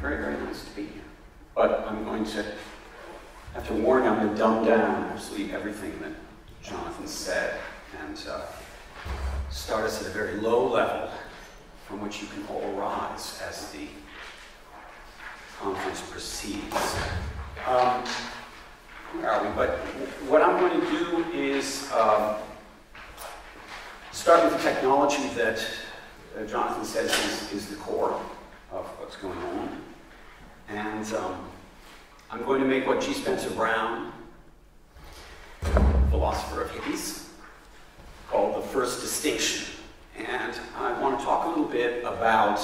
very, very nice to be here. But I'm going to have to warn you, I'm going to dumb down absolutely everything that Jonathan said and uh, start us at a very low level from which you can all rise as the conference proceeds. Um, where are we? But what I'm going to do is um, start with the technology that uh, Jonathan says is, is, the core of what's going on. And um, I'm going to make what G. Spencer Brown, philosopher of hippies, called the first distinction. And I want to talk a little bit about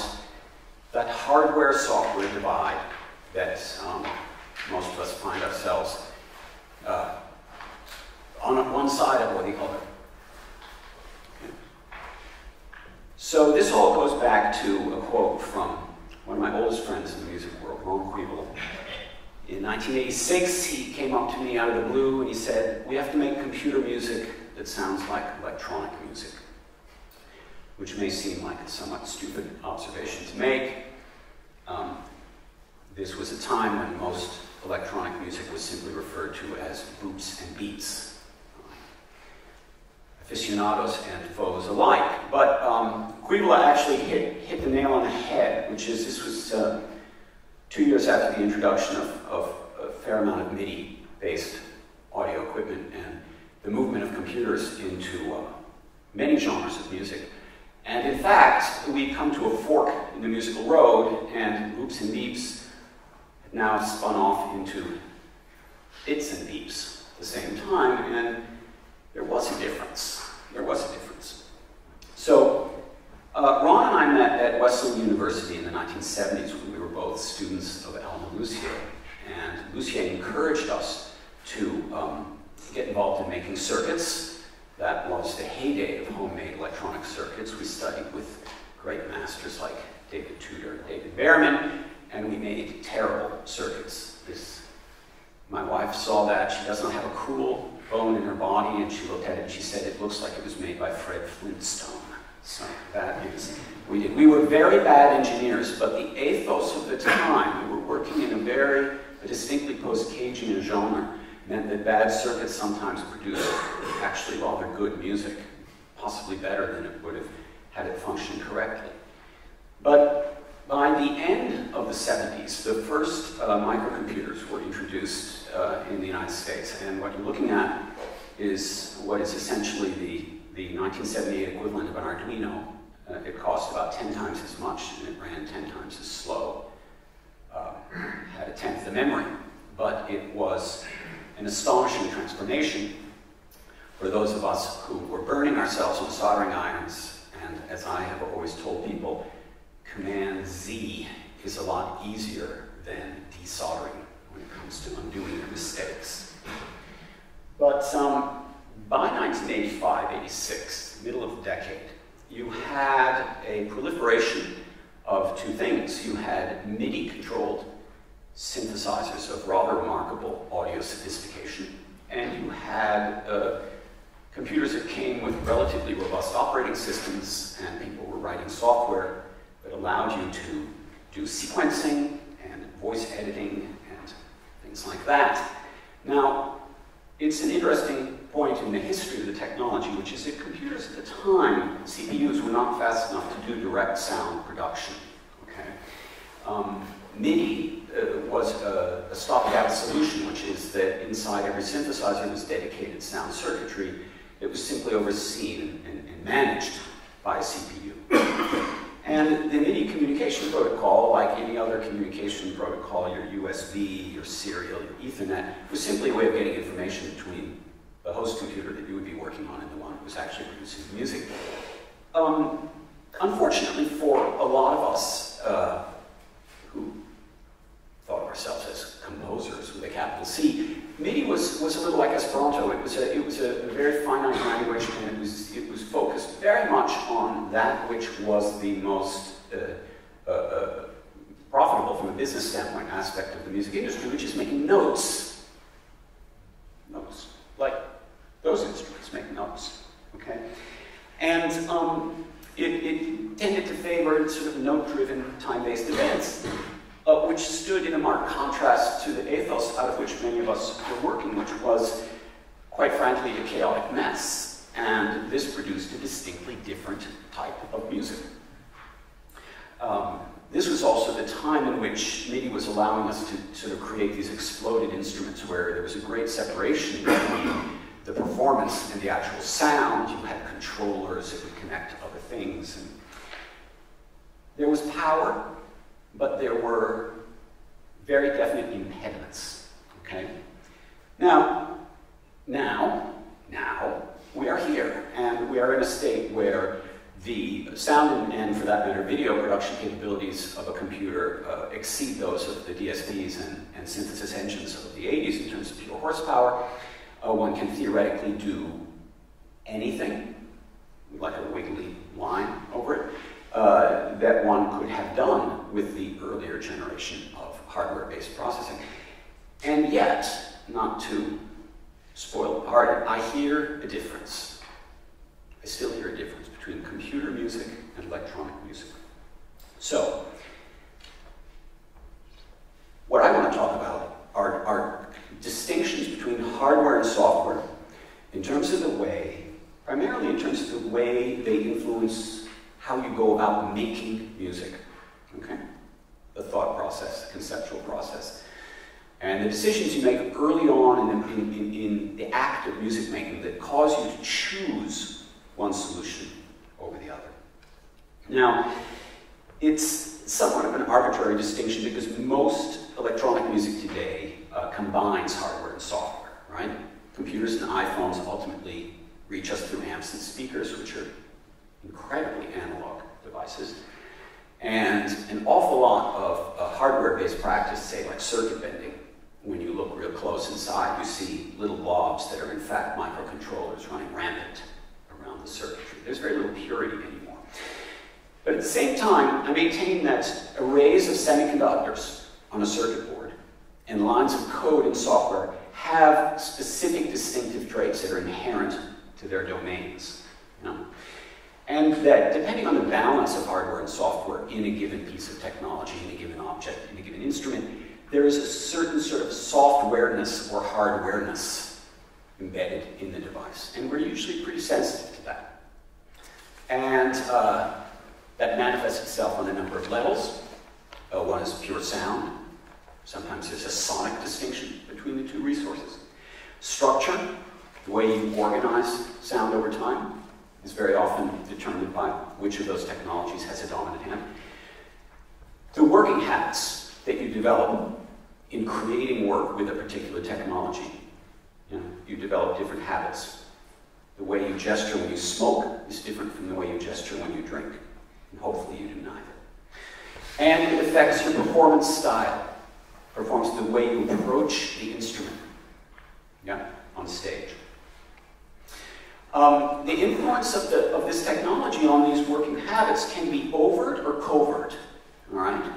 that hardware-software divide that um, most of us find ourselves uh, on one side of or the other. So this all goes back to a quote from one of my oldest friends in the music world, Ron Kuivila. In 1986, he came up to me out of the blue and he said, we have to make computer music that sounds like electronic music, which may seem like a somewhat stupid observation to make. Um, this was a time when most electronic music was simply referred to as boops and beats, aficionados and foes alike. But um, actually hit, hit the nail on the head, which is this was uh, two years after the introduction of, of a fair amount of MIDI-based audio equipment and the movement of computers into uh, many genres of music. And in fact, we come to a fork in the musical road, and boops and beeps now spun off into bits and beeps at the same time, and there was a difference. There was a difference. So uh, Ron and I met at Wesleyan University in the 1970s when we were both students of Alvin Lucier, and Lucier encouraged us to um, get involved in making circuits. That was the heyday of homemade electronic circuits. We studied with great masters like David Tudor and David Behrman, and we made terrible circuits. This, my wife saw that. She doesn't have a cool bone in her body, and she looked at it and she said it looks like it was made by Fred Flintstone. So that is, we did. We were very bad engineers, but the ethos of the time, we were working in a very a distinctly post-Cagean genre, meant that bad circuits sometimes produced actually rather good music, possibly better than it would have had it functioned correctly. But by the end of the 70s, the first uh, microcomputers were introduced uh, in the United States. And what you're looking at is what is essentially the, the 1978 equivalent of an Arduino. Uh, it cost about 10 times as much and it ran 10 times as slow. Uh, had a tenth the memory, but it was an astonishing transformation for those of us who were burning ourselves on soldering irons. And as I have always told people, Command Z is a lot easier than desoldering when it comes to undoing mistakes. But um, by 1985, 86, middle of the decade, you had a proliferation of two things. You had MIDI-controlled synthesizers of rather remarkable audio sophistication, and you had uh, computers that came with relatively robust operating systems, and people were writing software allowed you to do sequencing and voice editing and things like that. Now, it's an interesting point in the history of the technology, which is that computers at the time, CPUs, were not fast enough to do direct sound production. Okay? Um, MIDI uh, was a, a stopgap solution, which is that inside every synthesizer was dedicated sound circuitry It was simply overseen and, and managed by a CPU. And the MIDI communication protocol, like any other communication protocol, your USB, your serial, your Ethernet, was simply a way of getting information between the host computer that you would be working on and the one who was actually producing the music. Um, unfortunately for a lot of us uh, who thought of ourselves as composers with a capital C, MIDI was, was a little like Esperanto. It was a, it was a very finite language, and it was, it was focused very much on that which was the most uh, uh, uh, profitable from a business standpoint aspect of the music industry, which is making notes. Notes. Like those instruments make notes, okay? And um, it, it, tended to favor sort of note-driven, time-based events, uh, which stood in a marked contrast to the ethos out of which many of us were working, which was, quite frankly, a chaotic mess. And this produced a distinctly different type of music. Um, this was also the time in which MIDI was allowing us to sort of create these exploded instruments where there was a great separation between the performance and the actual sound. You had controllers that would connect to other things. And there was power, but there were very definite impediments. Okay? Now, now, now, we are here, and we are in a state where the sound and, for that matter, video production capabilities of a computer uh, exceed those of the DSPs and, and, synthesis engines of the 80s in terms of pure horsepower. Uh, one can theoretically do anything, like a wiggly line over it, uh, that one could have done with the earlier generation of hardware-based processing. And yet, not to spoil the party, I hear a difference. I still hear a difference between computer music and electronic music. So, what I want to talk about are, are distinctions between hardware and software in terms of the way, primarily in terms of the way they influence how you go about making music. Okay? The thought process, the conceptual process. And the decisions you make early on in the, in, in, in the act of music making that cause you to choose one solution over the other. Now, it's somewhat of an arbitrary distinction because most electronic music today uh, combines hardware and software, right? Computers and iPhones ultimately reach us through amps and speakers, which are incredibly analog devices. And an awful lot of uh, hardware-based practice, say like circuit bending, when you look real close inside, you see little blobs that are in fact microcontrollers running rampant around the circuitry. There's very little purity anymore. But at the same time, I maintain that arrays of semiconductors on a circuit board and lines of code and software have specific distinctive traits that are inherent to their domains. And that depending on the balance of hardware and software in a given piece of technology, in a given object, in a given instrument, there is a certain sort of softwareness or hardwareness embedded in the device. And we're usually pretty sensitive to that. And uh, that manifests itself on a number of levels. Uh, one is pure sound. Sometimes there's a sonic distinction between the two resources. Structure, the way you organize sound over time, is very often determined by which of those technologies has a dominant hand. The working habits that you develop in creating work with a particular technology. You, know, you develop different habits. The way you gesture when you smoke is different from the way you gesture when you drink. And hopefully you do neither. And it affects your performance style, performance, the way you approach the instrument yeah, on stage. Um, the influence of, the, of this technology on these working habits can be overt or covert, all right?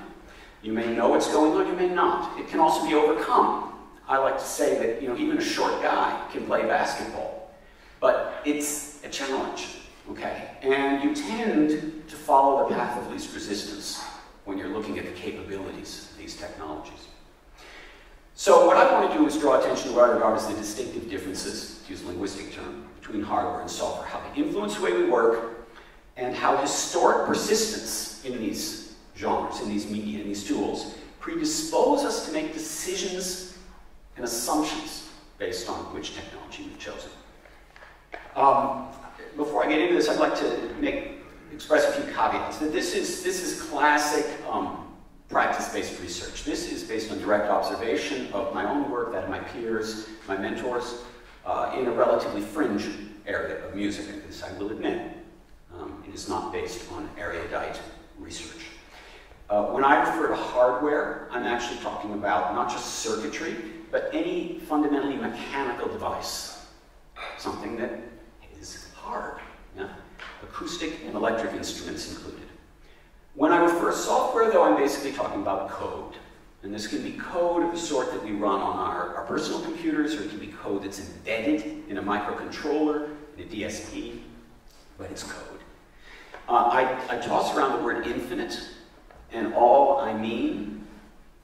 You may know what's going on, you may not. It can also be overcome. I like to say that you know even a short guy can play basketball, but it's a challenge, okay? And you tend to follow the path of least resistance when you're looking at the capabilities of these technologies. So what I want to do is draw attention to what I regard as the distinctive differences, to use a linguistic term, between hardware and software, how they influence the way we work, and how historic persistence in these genres, in these media, in these tools, predispose us to make decisions and assumptions based on which technology we've chosen. Um, before I get into this, I'd like to make, express a few caveats. This is, this is classic um, practice-based research. This is based on direct observation of my own work, that of my peers, my mentors, uh, in a relatively fringe area of music, this I will admit. Um, it is not based on erudite research. Uh, when I refer to hardware, I'm actually talking about not just circuitry, but any fundamentally mechanical device. Something that is hard. Yeah? Acoustic and electric instruments included. When I refer to software, though, I'm basically talking about code. And this can be code of the sort that we run on our, our personal computers, or it can be code that's embedded in a microcontroller, in a DSP, but it's code. Uh, I, I toss around the word infinite and all I mean,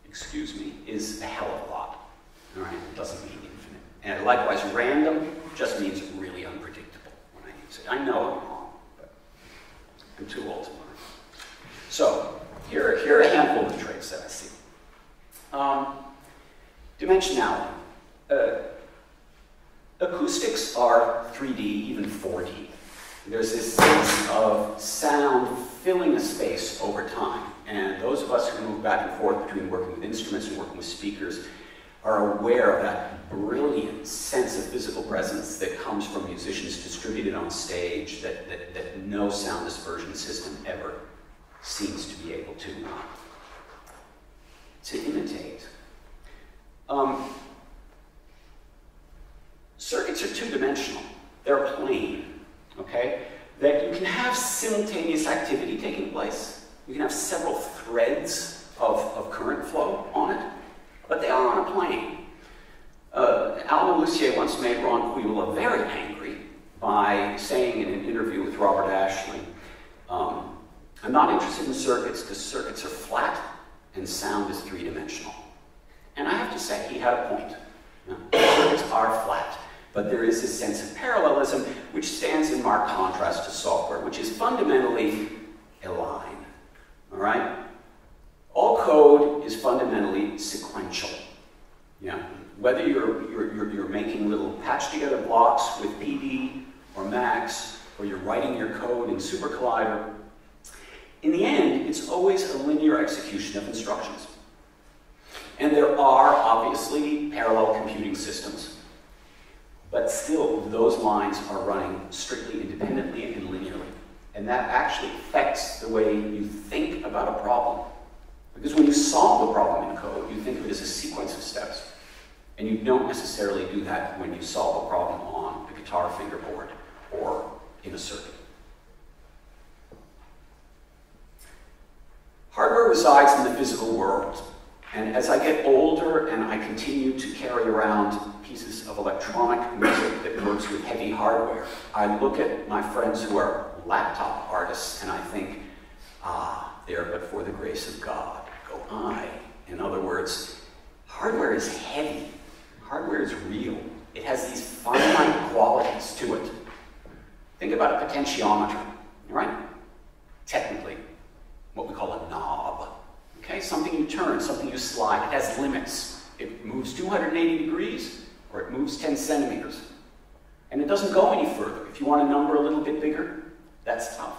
excuse me, is a hell of a lot. All right, it doesn't mean infinite. And likewise, random just means really unpredictable when I use it. I know I'm wrong, but I'm too old to learn. So, here, here are a handful of traits that I see. Um, dimensionality. Uh, acoustics are 3D, even 4D. There's this sense of sound filling a space over time. And those of us who move back and forth between working with instruments and working with speakers are aware of that brilliant sense of physical presence that comes from musicians distributed on stage that, that, that no sound dispersion system ever seems to be able to, to imitate. Um, circuits are two-dimensional. They're plane, okay? That you can have simultaneous activity taking place. You can have several threads of, of current flow on it, but they are on a plane. Uh, Alvin Lucier once made Ron Kuivila very angry by saying in an interview with Robert Ashley, um, I'm not interested in circuits because circuits are flat and sound is three-dimensional. And I have to say, he had a point. You know, are flat, but there is this sense of parallelism which stands in marked contrast to software, which is fundamentally a line. All right? All code is fundamentally sequential. Yeah. Whether you're, you're, you're, making little patch together blocks with PD or Max, or you're writing your code in SuperCollider, in the end, it's always a linear execution of instructions. And there are obviously parallel computing systems, but still those lines are running strictly independently and linearly. And that actually affects the way you think about a problem. Because when you solve a problem in code, you think of it as a sequence of steps. And you don't necessarily do that when you solve a problem on a guitar fingerboard or in a circuit. Hardware resides in the physical world. And as I get older and I continue to carry around pieces of electronic music that works with heavy hardware, I look at my friends who are laptop artists and I think, ah, there but for the grace of God go I. In other words, hardware is heavy. Hardware is real. It has these finite qualities to it. Think about a potentiometer, right? Technically, what we call a knob. Okay, something you turn, something you slide. It has limits. It moves 280 degrees or it moves 10 centimeters. And it doesn't go any further. If you want a number a little bit bigger, that's tough.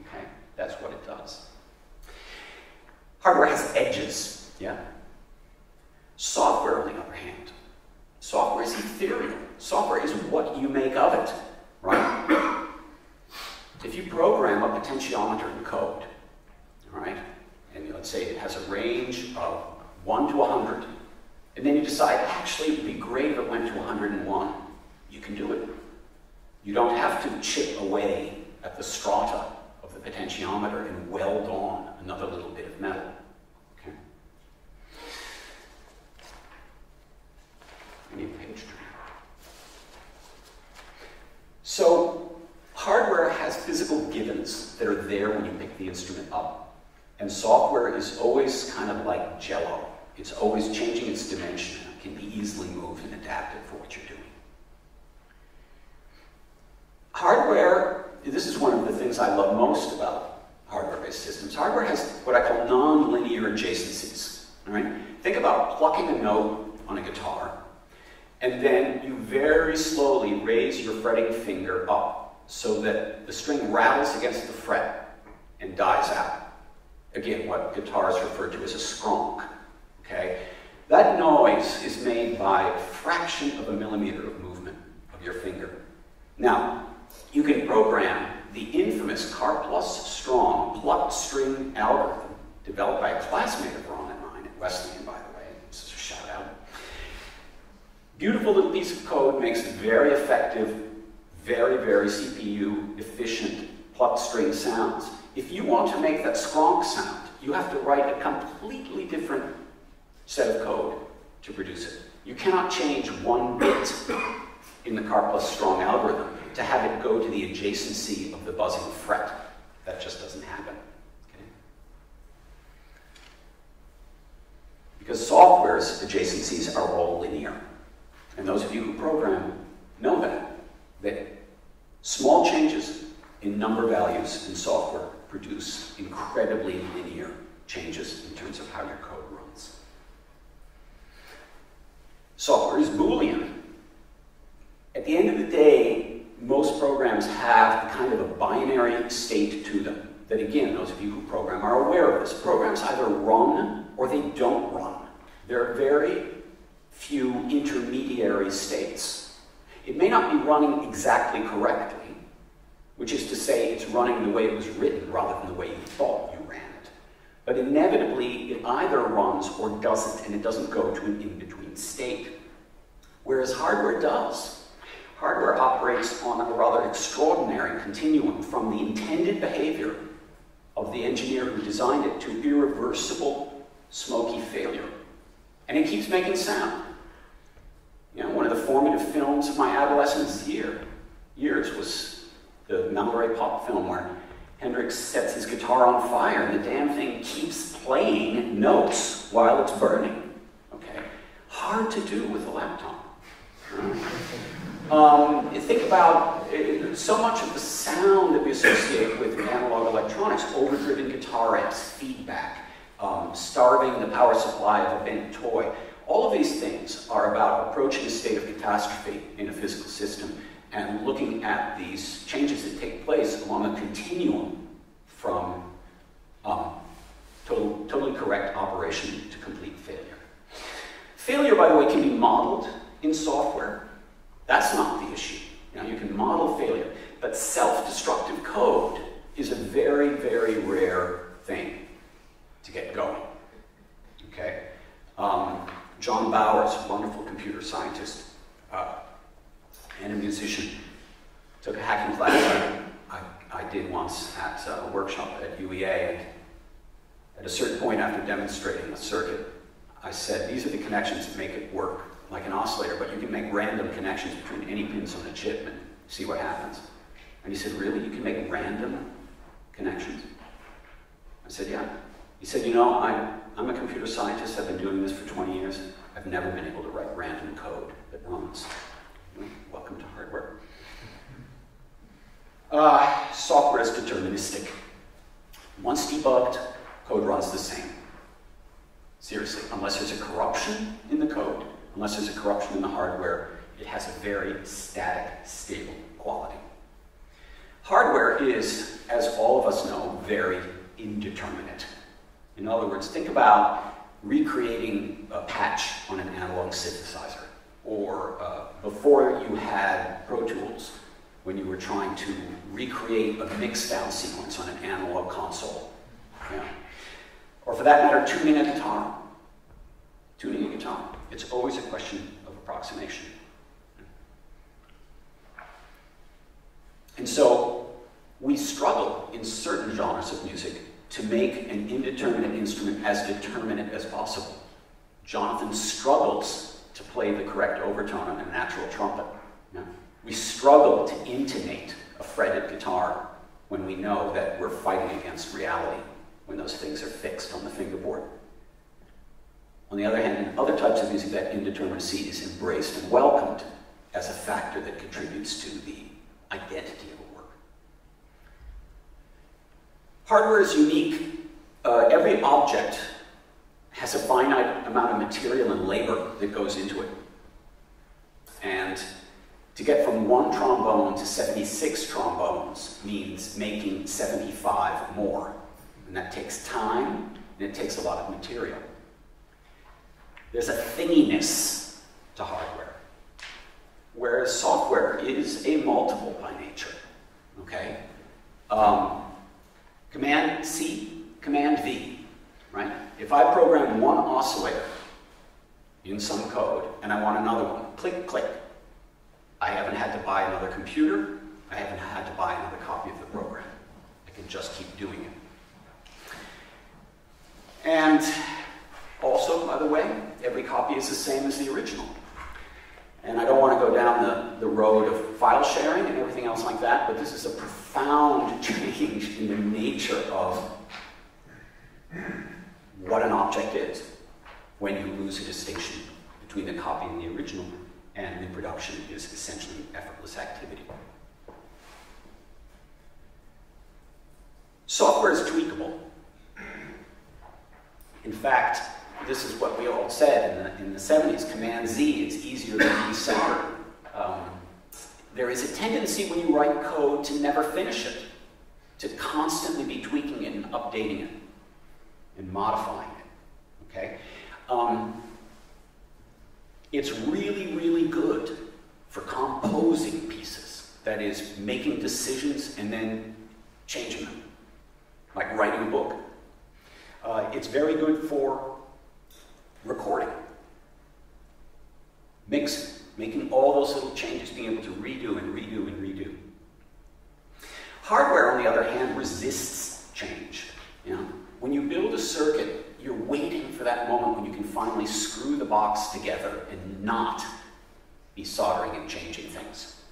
Okay, that's what it does. Hardware has edges, yeah? Software, on the other hand, software is ethereal. Software is what you make of it, right? If you program a potentiometer in code, right? And let's say it has a range of 1 to 100. And then you decide, actually, it would be great if it went to 101. You can do it. You don't have to chip away at the strata of the potentiometer and weld on another little bit of metal. Okay? Page. So, hardware has physical givens that are there when you pick the instrument up. And software is always kind of like jello. It's always changing its dimension. It can be easily moved and adapted for what you're doing. Hardware, this is one of the things I love most about hardware-based systems. Hardware has what I call non-linear adjacencies. All right? Think about plucking a note on a guitar, and then you very slowly raise your fretting finger up so that the string rattles against the fret and dies out again, what guitarists refer to as a skronk. Okay? That noise is made by a fraction of a millimeter of movement of your finger. Now, you can program the infamous Karplus Strong plucked string algorithm developed by a classmate of Ron and mine at Wesleyan, by the way. This is a shout out. Beautiful little piece of code makes very effective, very, very CPU efficient plucked string sounds. If you want to make that skronk sound, you have to write a completely different set of code to produce it. You cannot change one bit in the Karplus strong algorithm to have it go to the adjacency of the buzzing fret. That just doesn't happen. Okay? Because software's adjacencies are all linear. And those of you who program know that, that small changes in number values in software produce incredibly linear changes in terms of how your code runs. Software is Boolean. At the end of the day, most programs have kind of a binary state to them. That again, those of you who program are aware of this. Programs either run or they don't run. There are very few intermediary states. It may not be running exactly correctly, which is to say it's running the way it was written rather than the way you thought you ran it. But inevitably, it either runs or doesn't, and it doesn't go to an in-between state. Whereas hardware does. Hardware operates on a rather extraordinary continuum from the intended behavior of the engineer who designed it to irreversible smoky failure. And it keeps making sound. You know, one of the formative films of my adolescence year, years was the Monterey Pop film where Hendrix sets his guitar on fire and the damn thing keeps playing notes while it's burning. Okay? Hard to do with a laptop. Um, think about uh, so much of the sound that we associate with analog electronics, overdriven guitar amps, feedback, um, starving the power supply of a bent toy. All of these things are about approaching a state of catastrophe in a physical system and looking at these changes that take place along a continuum from um, total, totally correct operation to complete failure. Failure, by the way, can be modeled in software. That's not the issue. You, know, you can model failure, but self-destructive code is a very, very rare thing to get going. Okay? Um, John Bowers, a wonderful computer scientist uh, and a musician, took a hacking class I, I, did once at uh, a workshop at UEA, and at a certain point after demonstrating a circuit, I said, these are the connections that make it work like an oscillator, but you can make random connections between any pins on the chip and see what happens. And he said, really? You can make random connections? I said, yeah. He said, you know, I, I'm a computer scientist. I've been doing this for 20 years. I've never been able to write random code that runs. Welcome to hardware. Uh, software is deterministic. Once debugged, code runs the same. Seriously, unless there's a corruption in the code, unless there's a corruption in the hardware, it has a very static, stable quality. Hardware is, as all of us know, very indeterminate. In other words, think about recreating a patch on an analog synthesizer, or uh, before you had Pro Tools, when you were trying to recreate a mixdown sequence on an analog console. Yeah. Or for that matter, tuning a guitar. Tuning a guitar. It's always a question of approximation. And so we struggle in certain genres of music to make an indeterminate instrument as determinate as possible. Jonathan struggles to play the correct overtone on a natural trumpet. We struggle to intonate a fretted guitar when we know that we're fighting against reality, when those things are fixed on the fingerboard. On the other hand, in other types of music, that indeterminacy is embraced and welcomed as a factor that contributes to the identity of a work. Hardware is unique. Uh, every object has a finite amount of material and labor that goes into it. To get from one trombone to 76 trombones means making 75 more. And that takes time, and it takes a lot of material. There's a thinginess to hardware, whereas software is a multiple by nature. Okay? Um, Command C, Command V, right? If I program one oscillator in some code and I want another one, click, click. I haven't had to buy another computer. I haven't had to buy another copy of the program. I can just keep doing it. And also, by the way, every copy is the same as the original. And I don't want to go down the, the road of file sharing and everything else like that, but this is a profound change in the nature of what an object is. when you lose a distinction between the copy and the original, and reproduction is essentially effortless activity. Software is tweakable. In fact, this is what we all said in the, in the 70s, Command Z, it's easier than decenter. Um, there is a tendency when you write code to never finish it, to constantly be tweaking it and updating it and modifying it, okay? Um, it's really, really good for composing pieces. That is, making decisions and then changing them, like writing a book. Uh, it's very good for recording, mixing, making all those little changes, being able to redo and redo and redo. Hardware, on the other hand, resists change. You know? When you build a circuit, you're waiting for that moment finally screw the box together and not be soldering and changing things.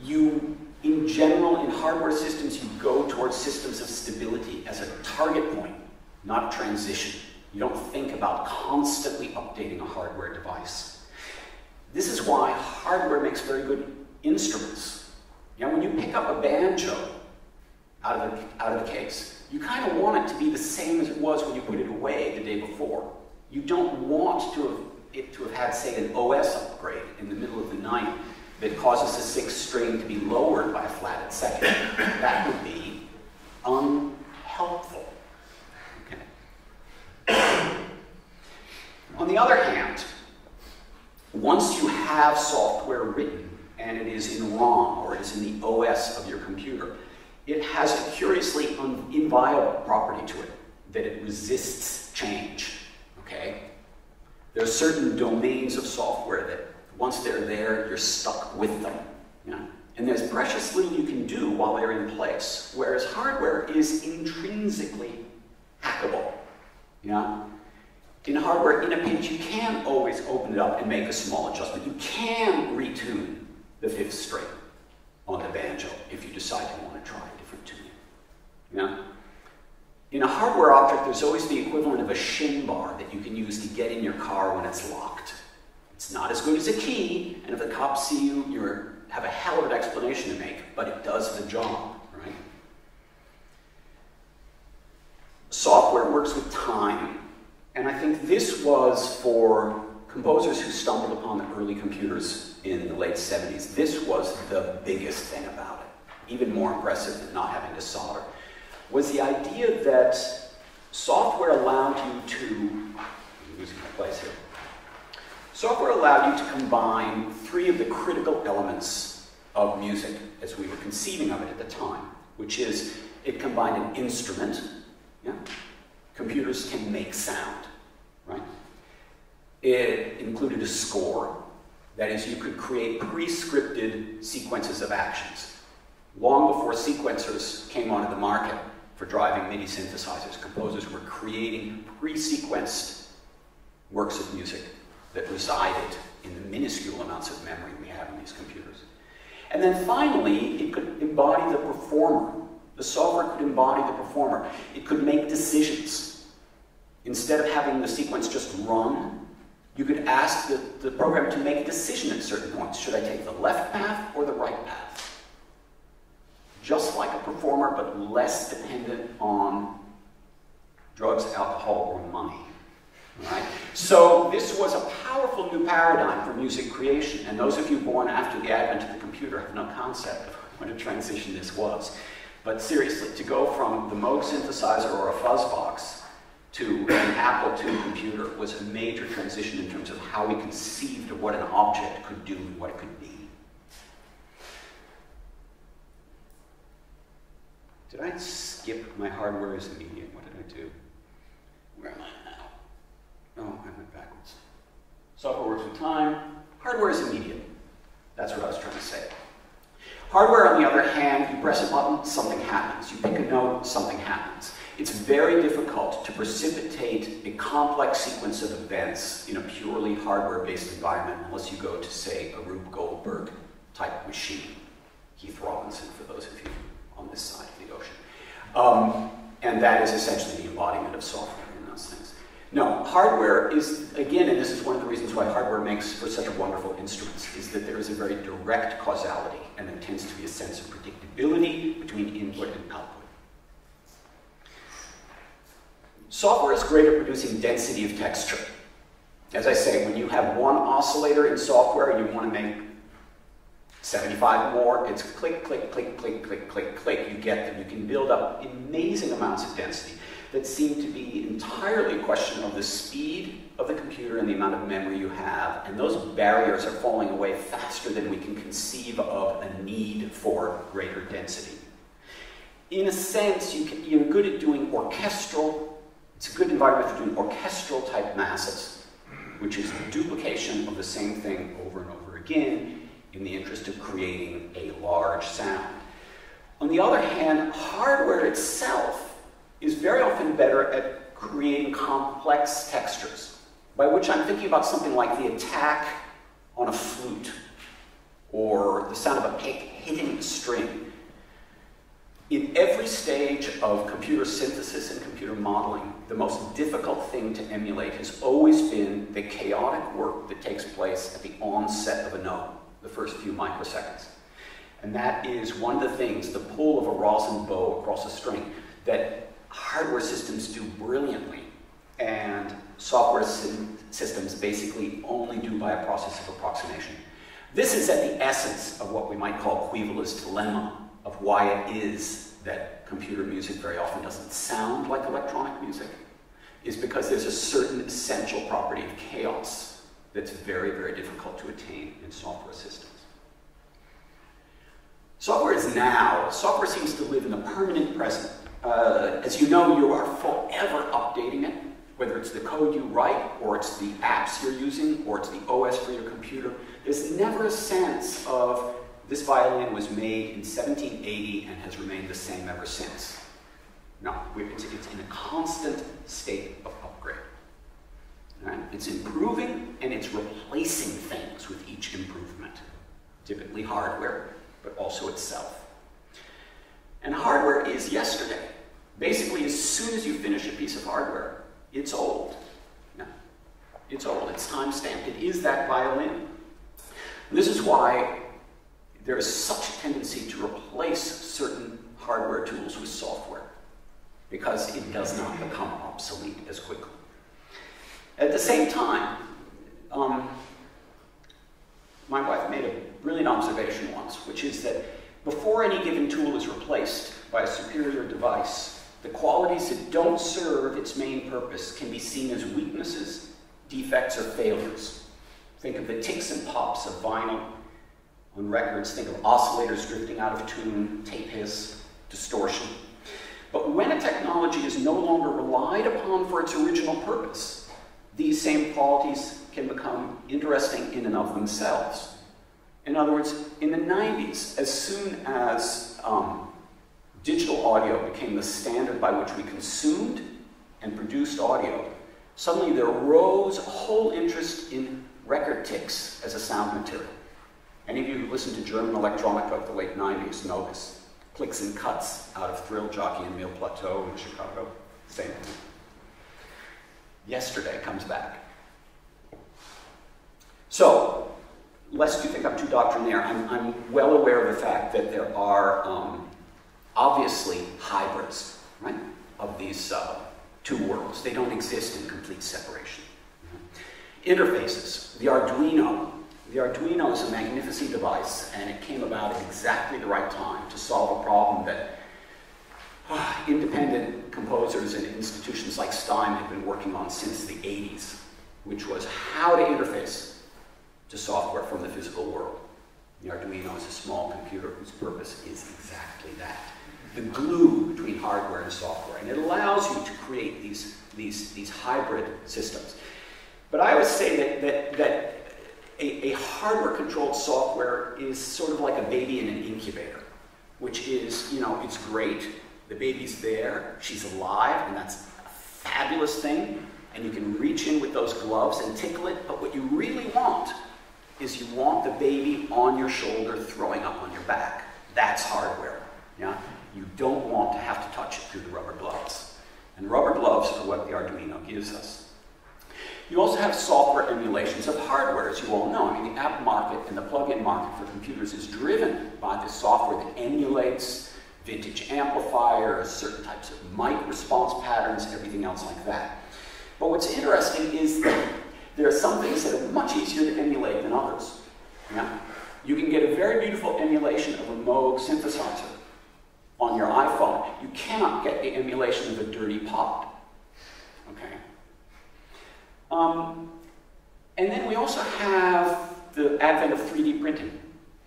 You, in general, in hardware systems, you go towards systems of stability as a target point, not transition. You don't think about constantly updating a hardware device. This is why hardware makes very good instruments. Know, when you pick up a banjo out of the, out of the case, you kind of want it to be the same as it was when you put it away the day before. You don't want to have, it to have had, say, an OS upgrade in the middle of the night that causes the sixth string to be lowered by a flatted second. That would be unhelpful. Okay. On the other hand, once you have software written and it is in ROM or it is in the OS of your computer, it has a curiously inviolable property to it, that it resists change. Okay? There are certain domains of software that once they're there, you're stuck with them. Know? And there's precious little you can do while they're in place, whereas hardware is intrinsically hackable. Know? In hardware, in a pinch, you can always open it up and make a small adjustment. You can retune the fifth string on the banjo if you decide you want to try a different tuning. You know? In a hardware object, there's always the equivalent of a shin bar that you can use to get in your car when it's locked. It's not as good as a key, and if the cops see you, you have a hell of an explanation to make, but it does the job, right? Software works with time, and I think this was for composers who stumbled upon the early computers in the late 70s. This was the biggest thing about it, even more impressive than not having to solder, was the idea that software allowed you to, I'm losing my place here, Software allowed you to combine three of the critical elements of music as we were conceiving of it at the time, which is it combined an instrument. Yeah? Computers can make sound, right? It included a score. That is, you could create pre-scripted sequences of actions. Long before sequencers came onto the market for driving MIDI synthesizers, composers were creating pre-sequenced works of music that resided in the minuscule amounts of memory we have in these computers. And then finally, it could embody the performer. The software could embody the performer. It could make decisions. Instead of having the sequence just run, you could ask the, the program to make a decision at certain points. Should I take the left path or the right path? Just like a performer, but less dependent on drugs, alcohol, or money. Right? So this was a powerful new paradigm for music creation, and those of you born after the advent of the computer have no concept of what a transition this was. But seriously, to go from the Moog synthesizer or a fuzzbox to an Apple II computer was a major transition in terms of how we conceived of what an object could do and what it could be. Did I skip my hardware a medium? What did I do? Where am I? Now? Oh, I went backwards. Software works with time. Hardware is immediate. That's what I was trying to say. Hardware, on the other hand, you press a button, something happens. You pick a note, something happens. It's very difficult to precipitate a complex sequence of events in a purely hardware-based environment unless you go to, say, a Rube Goldberg type machine. Heath Robinson, for those of you this side of the ocean. Um, and that is essentially the embodiment of software in those things. No, hardware is, again, and this is one of the reasons why hardware makes for such a wonderful instrument, is that there is a very direct causality, and there tends to be a sense of predictability between input and output. Software is great at producing density of texture. As I say, when you have one oscillator in software you want to make 75 more, it's click, click, click, click, click, click, click. You get them. You can build up amazing amounts of density that seem to be entirely a question of the speed of the computer and the amount of memory you have. And those barriers are falling away faster than we can conceive of a need for greater density. In a sense, you can, you're good at doing orchestral, it's a good environment for doing orchestral type masses, which is duplication of the same thing over and over again in the interest of creating a large sound. On the other hand, hardware itself is very often better at creating complex textures, by which I'm thinking about something like the attack on a flute or the sound of a pick hitting a string. In every stage of computer synthesis and computer modeling, the most difficult thing to emulate has always been the chaotic work that takes place at the onset of a note, the first few microseconds. And that is one of the things, the pull of a rosin bow across a string, that hardware systems do brilliantly, and software systems basically only do by a process of approximation. This is at the essence of what we might call Kuivila's dilemma of why it is that computer music very often doesn't sound like electronic music, is because there's a certain essential property of chaos that's very, very difficult to attain in software systems. Software is now, software seems to live in the permanent present. Uh, as you know, you are forever updating it, whether it's the code you write, or it's the apps you're using, or it's the OS for your computer. There's never a sense of this violin was made in 1780 and has remained the same ever since. No, it's, it's in a constant state of. Right? It's improving and it's replacing things with each improvement, typically hardware, but also itself. And hardware is yesterday. Basically, as soon as you finish a piece of hardware, it's old. No, it's old. It's time stamped. It is that violin. And this is why there is such a tendency to replace certain hardware tools with software, because it does not become obsolete as quickly. At the same time, um, my wife made a brilliant observation once, which is that before any given tool is replaced by a superior device, the qualities that don't serve its main purpose can be seen as weaknesses, defects, or failures. Think of the ticks and pops of vinyl on records. Think of oscillators drifting out of tune, tape hiss, distortion. But when a technology is no longer relied upon for its original purpose, these same qualities can become interesting in and of themselves. In other words, in the 90s, as soon as um, digital audio became the standard by which we consumed and produced audio, suddenly there arose a whole interest in record ticks as a sound material. Any of you who listened to German electronica of the late 90s know this. Clicks and cuts out of Thrill Jockey and Mille Plateaux in Chicago. Same thing. Yesterday comes back. So, lest you think I'm too doctrinaire, I'm, I'm well aware of the fact that there are um, obviously hybrids, right, of these uh, two worlds. They don't exist in complete separation. Interfaces. The Arduino. The Arduino is a magnificent device, and it came about at exactly the right time to solve a problem that independent composers and institutions like STEIM have been working on since the 80s, which was how to interface to software from the physical world. The Arduino is a small computer whose purpose is exactly that. The glue between hardware and software. And it allows you to create these, these, these hybrid systems. But I would say that, that, that a, a hardware-controlled software is sort of like a baby in an incubator, which is, you know, it's great. The baby's there, she's alive, and that's a fabulous thing. And you can reach in with those gloves and tickle it, but what you really want is you want the baby on your shoulder throwing up on your back. That's hardware. Yeah? You don't want to have to touch it through the rubber gloves. And rubber gloves are what the Arduino gives us. You also have software emulations of hardware, as you all know. I mean, the app market and the plug-in market for computers is driven by the software that emulates vintage amplifiers, certain types of mic response patterns, everything else like that. But what's interesting is that there are some things that are much easier to emulate than others. Yeah? You can get a very beautiful emulation of a Moog synthesizer on your iPhone. You cannot get the emulation of a dirty pod. Okay? Um, and then we also have the advent of 3D printing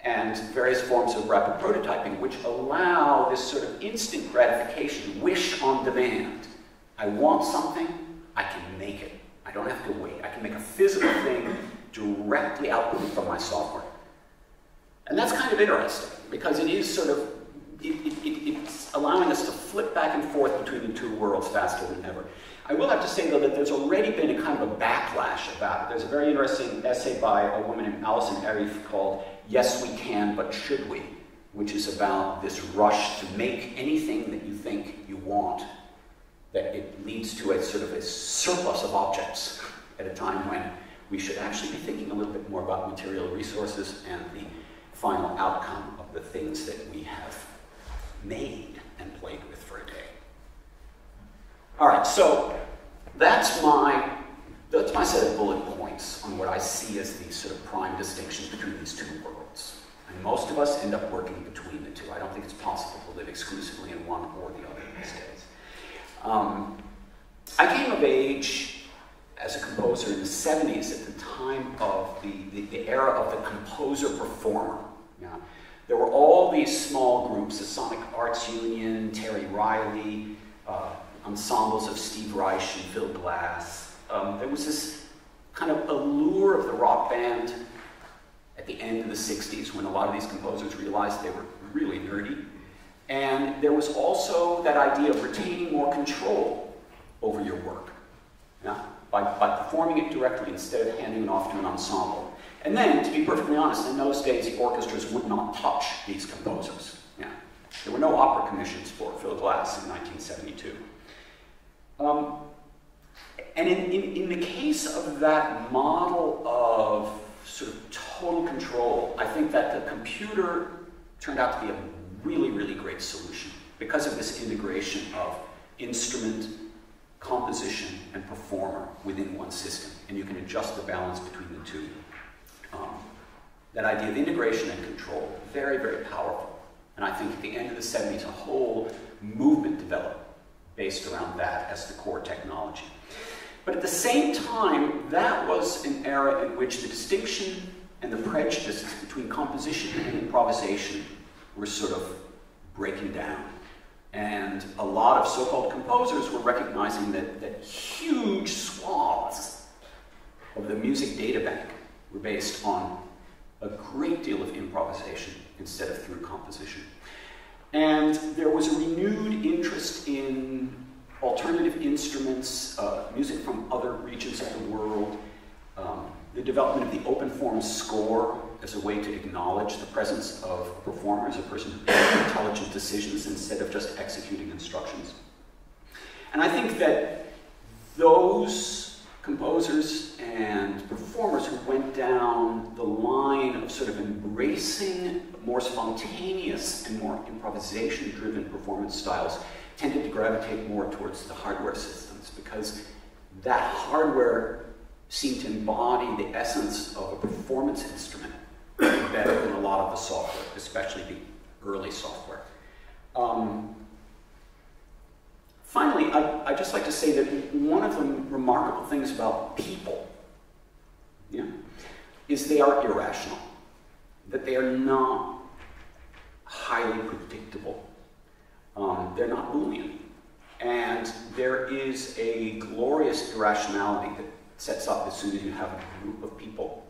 and various forms of rapid prototyping, which allow this sort of instant gratification, wish on demand. I want something, I can make it. I don't have to wait. I can make a physical thing directly output from my software. And that's kind of interesting because it is sort of, it, it, it's allowing us to flip back and forth between the two worlds faster than ever. I will have to say, though, that there's already been a kind of a backlash about it. There's a very interesting essay by a woman named Alison Arif called Yes, We Can, But Should We? which is about this rush to make anything that you think you want, that it leads to a sort of a surplus of objects at a time when we should actually be thinking a little bit more about material resources and the final outcome of the things that we have made and played with for a day. All right, so that's my that's my set of bullet points on what I see as the sort of prime distinction between these two worlds. And most of us end up working between the two. I don't think it's possible to live exclusively in one or the other these days. Um, I came of age as a composer in the 70s at the time of the, the, the era of the composer-performer. Yeah. There were all these small groups, the Sonic Arts Union, Terry Riley, uh, ensembles of Steve Reich and Phil Glass. Um, there was this kind of allure of the rock band at the end of the 60s when a lot of these composers realized they were really nerdy. And there was also that idea of retaining more control over your work yeah? by, by performing it directly instead of handing it off to an ensemble. And then, to be perfectly honest, in those days the orchestras would not touch these composers. Yeah. There were no opera commissions for Phil Glass in 1972. Um, and in, in, in the case of that model of sort of total control, I think that the computer turned out to be a really, really great solution because of this integration of instrument, composition, and performer within one system. And you can adjust the balance between the two. Um, that idea of integration and control, very, very powerful. And I think at the end of the 70s, a whole movement developed based around that as the core technology. But at the same time, that was an era in which the distinction and the prejudices between composition and improvisation were sort of breaking down. And a lot of so-called composers were recognizing that, that huge swaths of the music data bank were based on a great deal of improvisation instead of through composition. And there was a renewed interest in alternative instruments, uh, music from other regions of the world, um, the development of the open form score as a way to acknowledge the presence of a performer as a person who makes intelligent decisions instead of just executing instructions. And I think that those composers and performers who went down the line of sort of embracing more spontaneous and more improvisation-driven performance styles tended to gravitate more towards the hardware systems because that hardware seemed to embody the essence of a performance instrument better than a lot of the software, especially the early software. Um, finally, I, I'd just like to say that one of the remarkable things about people yeah, is they are irrational, that they are not highly predictable. Um, they're not Boolean. And there is a glorious irrationality that sets up as soon as you have a group of people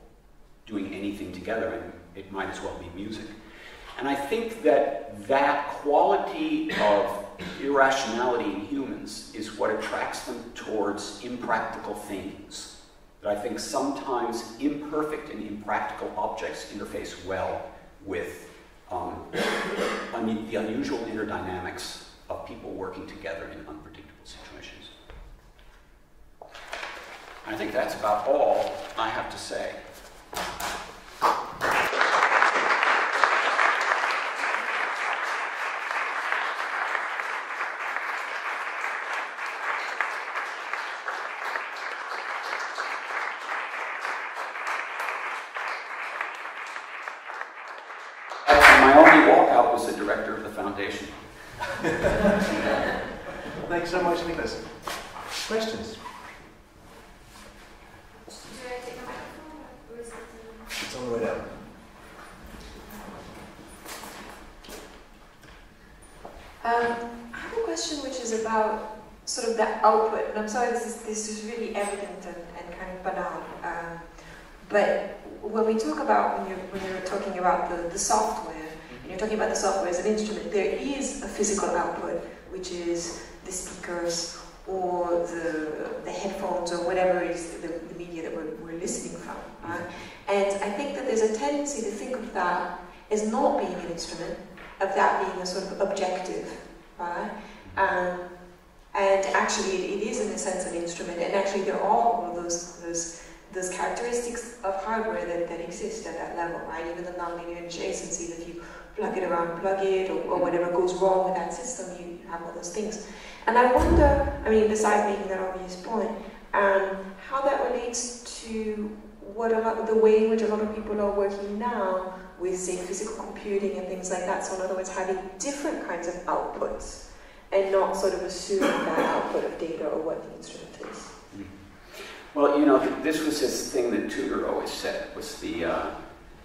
doing anything together, and it might as well be music. And I think that that quality of irrationality in humans is what attracts them towards impractical things. That I think sometimes imperfect and impractical objects interface well with um, the unusual inner dynamics of people working together in unpredictable situations. I think that's about all I have to say. my only walkout was the director of the foundation. Thanks so much, Nicholas. Questions? It's on the way down. Um, I have a question which is about sort of the output, and I'm sorry this is, this is really evident and, and kind of banal, um, but when we talk about, when you're, when you're talking about the, the software, and you're talking about the software as an instrument, there is a physical output, which is the speakers or the, the headphones or whatever is the, the media that we're, we're listening from. Right? And I think that there's a tendency to think of that as not being an instrument, of that being a sort of objective, right? Um, and actually, it is in a sense an instrument, and actually, there are all those those those characteristics of hardware that, that exist at that level, right? Even the nonlinear adjacency, that you plug it around, plug it, or, or whatever goes wrong with that system, you have all those things. And I wonder, I mean, besides making that obvious point, um, how that relates to what a lot, the way in which a lot of people are working now with, say, physical computing and things like that. So, in other words, having different kinds of outputs and not sort of assuming that output of data or what the instrument is. Mm-hmm. Well, you know, this was his thing that Tudor always said, was the, uh,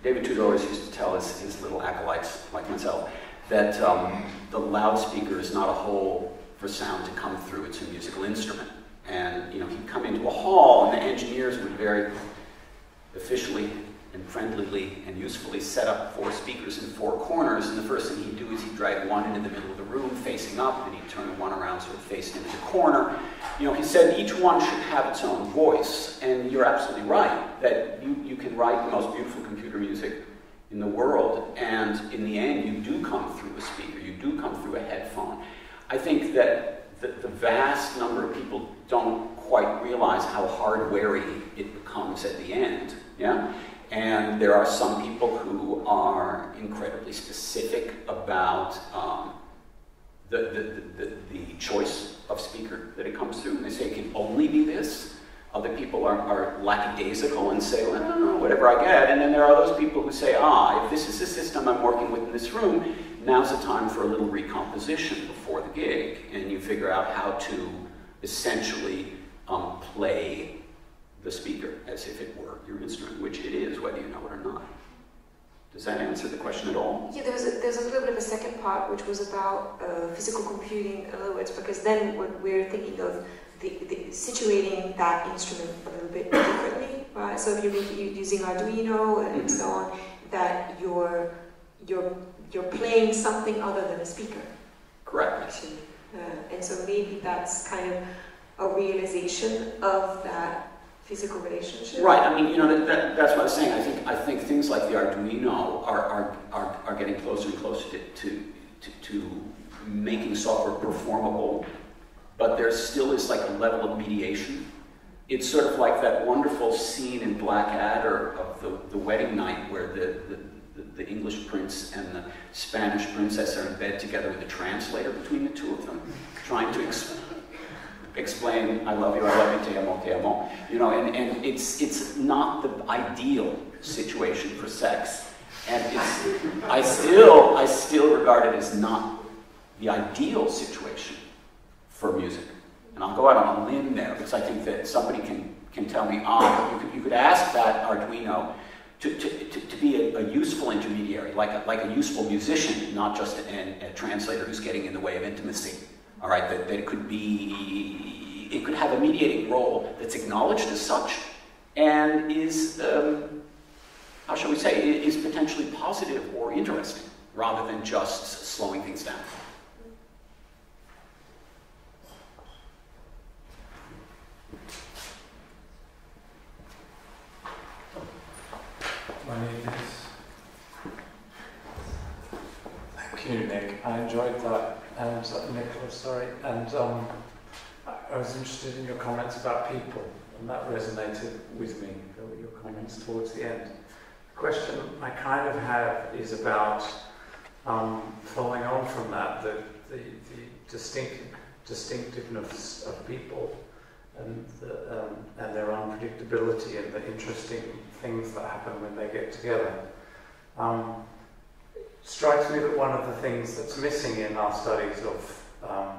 David Tudor always used to tell his, his little acolytes, like myself, that um, the loudspeaker is not a hole for sound to come through, it's a musical instrument. And, you know, he'd come into a hall and the engineers would very officially and friendlily and usefully set up four speakers in four corners, and the first thing he'd do is he'd drag one into the middle of the room facing up, and he'd turn the one around sort of facing into the corner. You know, he said each one should have its own voice, and you're absolutely right, that you, you can write the most beautiful computer music in the world, and in the end you do come through a speaker, you do come through a headphone. I think that the, the vast number of people don't quite realize how hardware-y it becomes at the end, yeah? And there are some people who are incredibly specific about um, the, the, the, the, choice of speaker that it comes through. And they say it can only be this. Other people are, are lackadaisical and say, well, I know, whatever I get. And then there are those people who say, ah, if this is the system I'm working with in this room, now's the time for a little recomposition before the gig. And you figure out how to essentially um, play the speaker as if it were your instrument, which it is, whether you know it or not. Does that answer the question at all? Yeah, there's a, there's a little bit of a second part, which was about uh, physical computing, in other words, because then we're, we're thinking of the, the, situating that instrument a little bit differently, right? So if you're using Arduino and mm-hmm. so on, that you're, you're, you're playing something other than a speaker. Correct. Uh, and so maybe that's kind of a realization of that physical relationship. Right. I mean, you know, that, that, that's what I was saying. I think I think things like the Arduino are are, are, are getting closer and closer to, to, to, to making software performable, but there still is like a level of mediation. It's sort of like that wonderful scene in Blackadder of the, the wedding night where the, the the English prince and the Spanish princess are in bed together with a translator between the two of them, trying to explain explain, I love you, I love you, te amo, te amo. You know, and, and it's, it's not the ideal situation for sex. And it's, I still, I still regard it as not the ideal situation for music. And I'll go out on a limb there because I think that somebody can, can tell me, ah, you could, you could ask that Arduino to, to, to, to be a, a, useful intermediary, like a, like a useful musician, not just a, a translator who's getting in the way of intimacy all right, that, that it could be, it could have a mediating role that's acknowledged as such and is, um, how shall we say, is potentially positive or interesting rather than just slowing things down. My name is. Thank you, Nick. I enjoyed that and Nicholas, sorry, and um, I was interested in your comments about people and that resonated with me, your comments towards the end. The question I kind of have is about um, following on from that, the, the, the distinct, distinctiveness of people and, the, um, and their unpredictability and the interesting things that happen when they get together. Um, strikes me that one of the things that's missing in our studies of, um,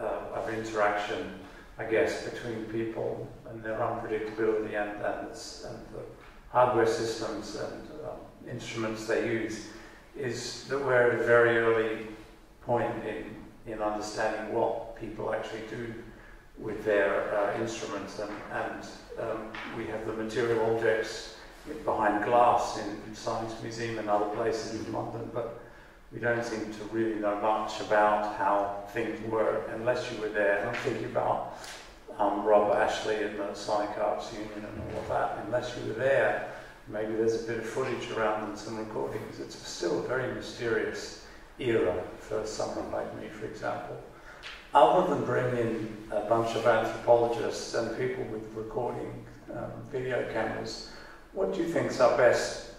uh, of interaction, I guess, between people and their unpredictability and, and, and the hardware systems and um, instruments they use is that we're at a very early point in, in understanding what people actually do with their uh, instruments and, and um, we have the material objects behind glass in Science Museum and other places in London, but we don't seem to really know much about how things work unless you were there. I'm thinking about um, Rob Ashley and the Sonic Arts Union and all of that. Unless you were there, maybe there's a bit of footage around and some recordings. It's still a very mysterious era for someone like me, for example. Other than bring in a bunch of anthropologists and people with recording um, video cameras, what do you think is our best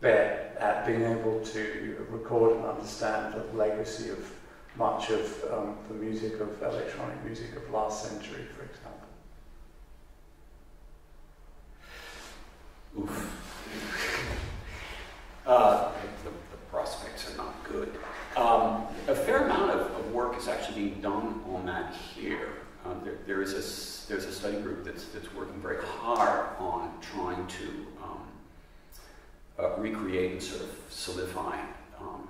bet at being able to record and understand the legacy of much of um, the music of electronic music of last century, for example? Oof. Uh, the, the, prospects are not good. Um, a fair amount of, of, work is actually being done on that here. Um, there, there is a, there's a study group that's, that's working very hard on trying to uh, recreate and sort of solidify um,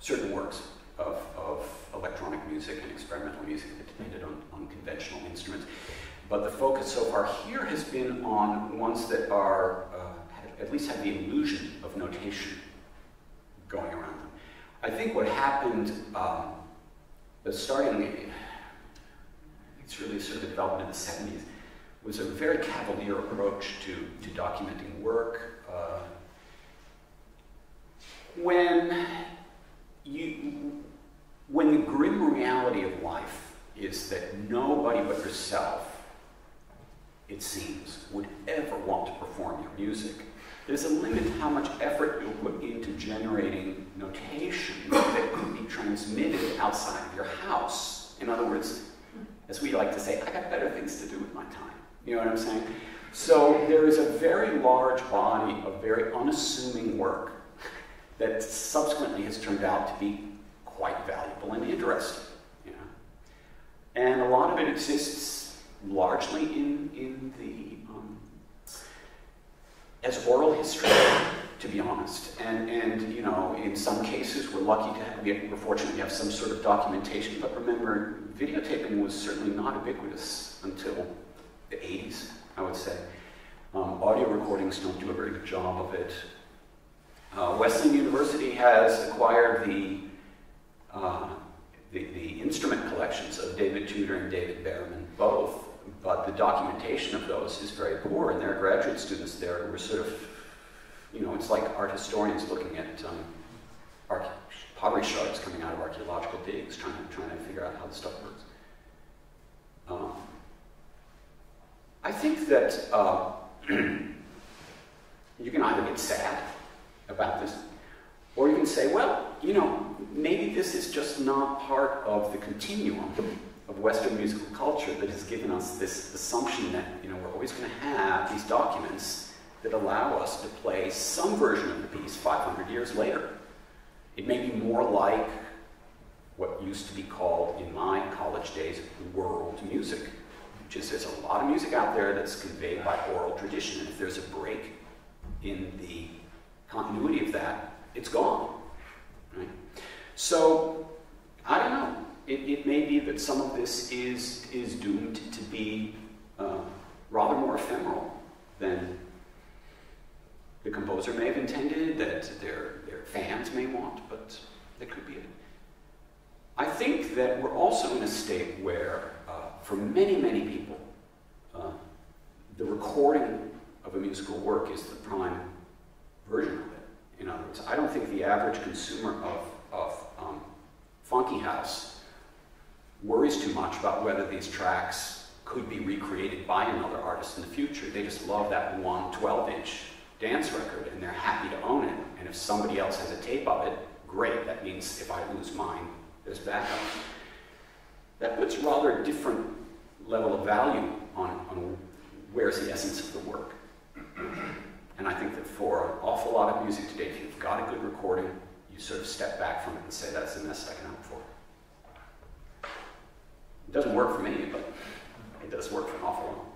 certain works of, of electronic music and experimental music that depended on, on conventional instruments. But the focus so far here has been on ones that are, uh, at least have the illusion of notation going around them. I think what happened, um, starting, it's really sort of developed in the 70s, was a very cavalier approach to, to documenting work. When you, when the grim reality of life is that nobody but yourself it seems, would ever want to perform your music. There's a limit to how much effort you'll put into generating notation that could be transmitted outside of your house. In other words, as we like to say, I got better things to do with my time. You know what I'm saying? So there is a very large body of very unassuming work that subsequently has turned out to be quite valuable and interesting. You know? And a lot of it exists largely in, in the um, as oral history, to be honest. And, and you know, in some cases, we're lucky to have, we're fortunate to have some sort of documentation. But remember, videotaping was certainly not ubiquitous until the 80s, I would say. Um, audio recordings don't do a very good job of it. Uh, Wesleyan University has acquired the, uh, the, the, instrument collections of David Tudor and David Behrman, both but the documentation of those is very poor, and there are graduate students there who are sort of, you know, it's like art historians looking at um, pottery shards coming out of archaeological digs, trying to, trying to figure out how the stuff works. Um, I think that uh, you can either get sad about this, or you can say, well, you know, maybe this is just not part of the continuum of Western musical culture that has given us this assumption that you know we're always going to have these documents that allow us to play some version of the piece 500 years later. It may be more like what used to be called in my college days world music, which is there's a lot of music out there that's conveyed by oral tradition, and if there's a break in the continuity of that, it's gone. Right? So I don't know it, it, may be that some of this is, is doomed to be uh, rather more ephemeral than the composer may have intended, that their, their fans may want, but that could be it. I think that we're also in a state where, uh, for many, many people, uh, the recording of a musical work is the prime version of it. In other words, I don't think the average consumer of, of um, Funky House worries too much about whether these tracks could be recreated by another artist in the future. They just love that one 12-inch dance record and they're happy to own it. And if somebody else has a tape of it, great. That means if I lose mine, there's backup. That puts rather a different level of value on, on where's the essence of the work. And I think that for an awful lot of music today, if you've got a good recording, you sort of step back from it and say, that's the best I can hope for. It doesn't work for me, but it does work for an awful lot.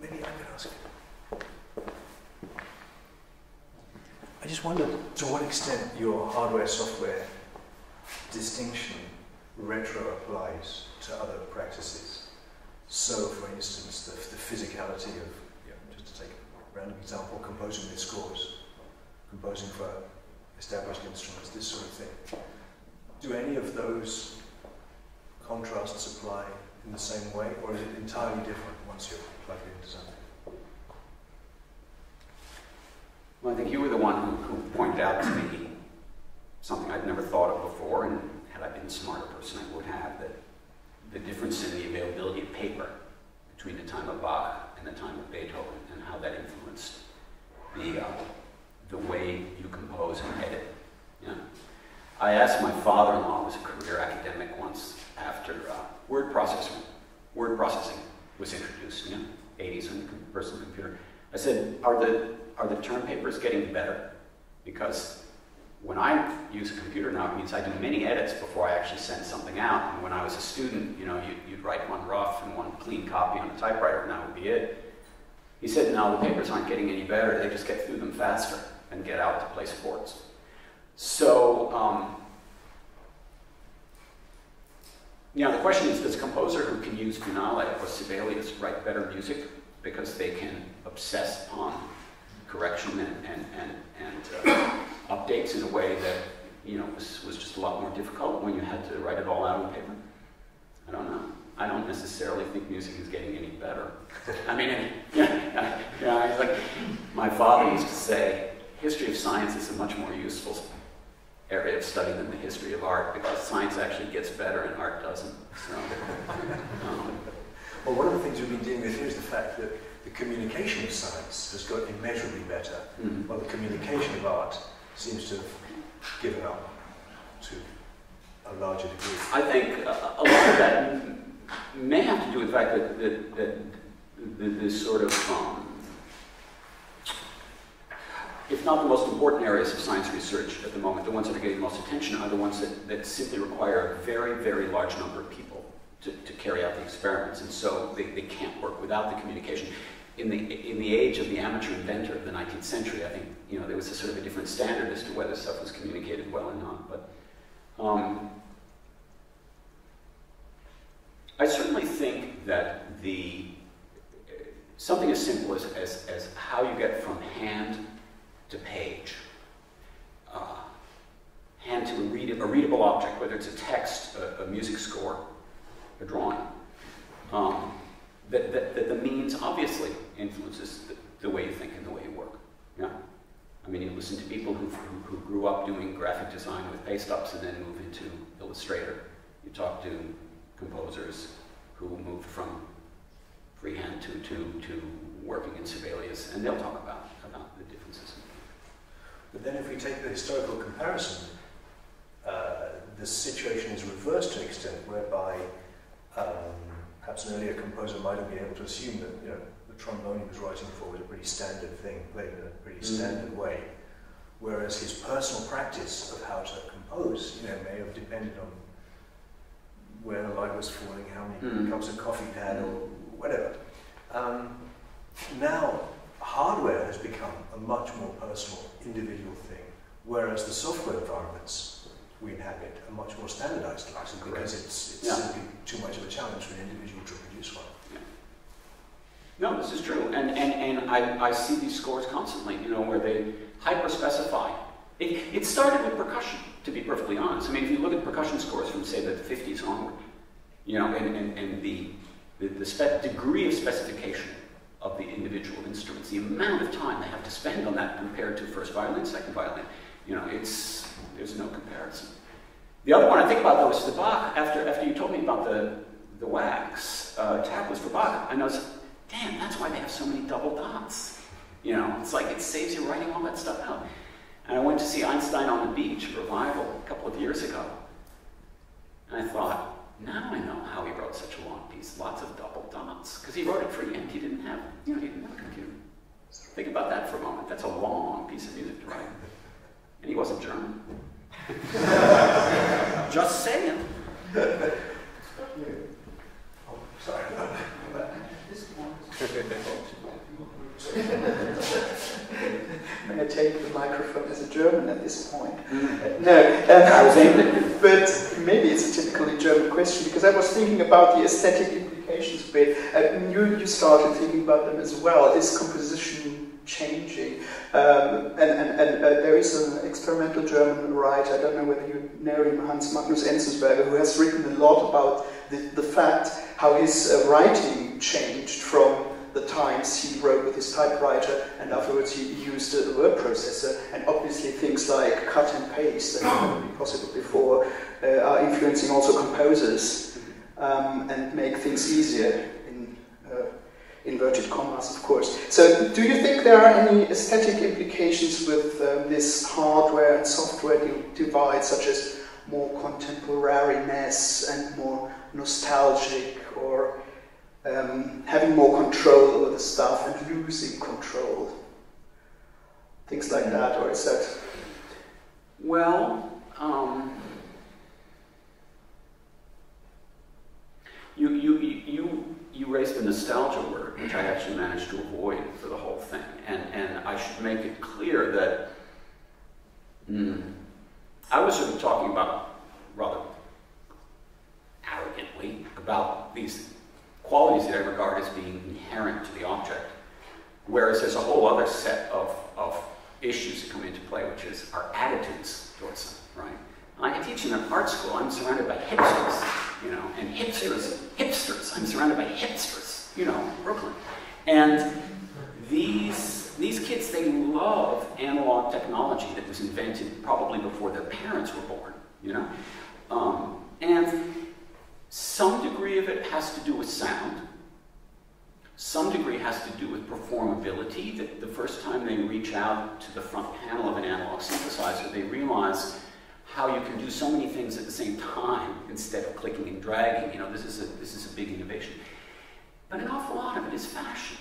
Maybe I could ask. I just wonder to what extent your hardware software distinction retro applies to other practices. So, for instance, the, the physicality of, you know, just to take a random example, composing with scores, composing for established instruments, this sort of thing. Do any of those contrasts apply in the same way, or is it entirely different once you're plugged into something? Well, I think you were the one who, who pointed out to me something I'd never thought of before, and had I been a smarter person, I would have, that the difference in the availability of paper between the time of Bach and the time of Beethoven, and how that influenced the, uh, the way you compose and edit. Yeah. I asked my father-in-law, who was a career academic once, after uh, word processing, word processing was introduced in the 80s on the personal computer. I said, are the, are the term papers getting better? Because when I use a computer now, it means I do many edits before I actually send something out. And when I was a student, you know, you, would write one rough and one clean copy on a typewriter, and that would be it. He said, no, the papers aren't getting any better. They just get through them faster and get out to play sports. So, um, you know, the question is, does a composer who can use Finale or Sibelius write better music because they can obsess upon correction and, and, and, and uh, updates in a way that, you know, was, was just a lot more difficult when you had to write it all out on paper? I don't know. I don't necessarily think music is getting any better. I mean, yeah, yeah, like my father used to say, history of science is a much more useful area of study than the history of art because science actually gets better and art doesn't. So, um, well, one of the things we've been dealing with here is the fact that the communication of science has got immeasurably better, mm-hmm. while the communication of art seems to have given up to a larger degree. I think a, lot of that may have to do with the fact that, that, that this sort of um, if not the most important areas of science research at the moment, the ones that are getting the most attention are the ones that, that simply require a very, very large number of people to, to carry out the experiments. And so they, they can't work without the communication. In the, in the age of the amateur inventor of the 19th century, I think you know, there was a sort of a different standard as to whether stuff was communicated well or not. But um, I certainly think that the something as simple as, as, as how you get from hand to page. Uh, hand to a, read a, readable object, whether it's a text, a, a music score, a drawing. Um, that, that, that, the means obviously influences the, the, way you think and the way you work. Yeah? I mean, you listen to people who, who, who grew up doing graphic design with paste ups and then move into Illustrator. You talk to composers who moved from freehand to, to, to working in Sibelius, and they'll talk about about the differences. but then if we take the historical comparison, uh, the situation is reversed to an extent whereby um, perhaps an earlier composer might have been able to assume that you know, trombone he was writing for was a pretty standard thing, played in a pretty mm. standard way. Whereas his personal practice of how to compose you know, may have depended on where the light was falling, how many mm. cups of coffee he had, or whatever. Um, now, hardware has become a much more personal, individual thing, whereas the software environments we inhabit are much more standardized because it's, it's yeah. simply too much of a challenge for an individual to produce one. No, this is true, and, and, and I, I see these scores constantly, you know, where they hyper-specify. It, it started with percussion, to be perfectly honest. I mean, if you look at percussion scores from, say, the 50s onward, you know, and, and, and the, the, the degree of specification of the individual instruments, the amount of time they have to spend on that compared to first violin, second violin, you know, it's, there's no comparison. The other one I think about though is the Bach. After, after you told me about the, the wax uh, tablets for Bach, I noticed, damn, that's why they have so many double dots. You know, it's like it saves you writing all that stuff out. And I went to see Einstein on the Beach revival a couple of years ago. And I thought, now I know how he wrote such a long piece, lots of double dots. Because he wrote it freehand. He didn't have, you know, he didn't have a computer. Think about that for a moment. That's a long piece of music to write. And he wasn't German. Just saying. Oh, sorry. May I take the microphone as a German at this point? Mm. No, um, I but maybe it's a typically German question because I was thinking about the aesthetic implications a bit. You, you started thinking about them as well. Is composition changing? Um, and and, and uh, there is an experimental German writer, I don't know whether you know him, Hans Magnus Enzensberger, who has written a lot about the, the fact how his uh, writing changed from the times he wrote with his typewriter and afterwards he used a word processor and obviously things like cut and paste that wouldn't be possible before uh, are influencing also composers um, and make things easier in uh, inverted commas of course. So do you think there are any aesthetic implications with um, this hardware and software divide such as more contemporariness and more nostalgic or um, having more control over the stuff and losing control. Things like that, or is that? Well, um, you, you, you, you raised the nostalgia word, which I actually managed to avoid for the whole thing. And, and I should make it clear that mm, I was sort of talking about, rather arrogantly, about these qualities that I regard as being inherent to the object. Whereas there's a whole other set of, of issues that come into play, which is our attitudes towards them, right? I teach in an art school, I'm surrounded by hipsters, you know, and hipsters, hipsters, I'm surrounded by hipsters, you know, Brooklyn. And these, these kids, they love analog technology that was invented probably before their parents were born, you know? Um, and some degree of it has to do with sound. Some degree has to do with performability, that the first time they reach out to the front panel of an analog synthesizer, they realize how you can do so many things at the same time instead of clicking and dragging. You know, this is a, this is a big innovation. But an awful lot of it is fashion.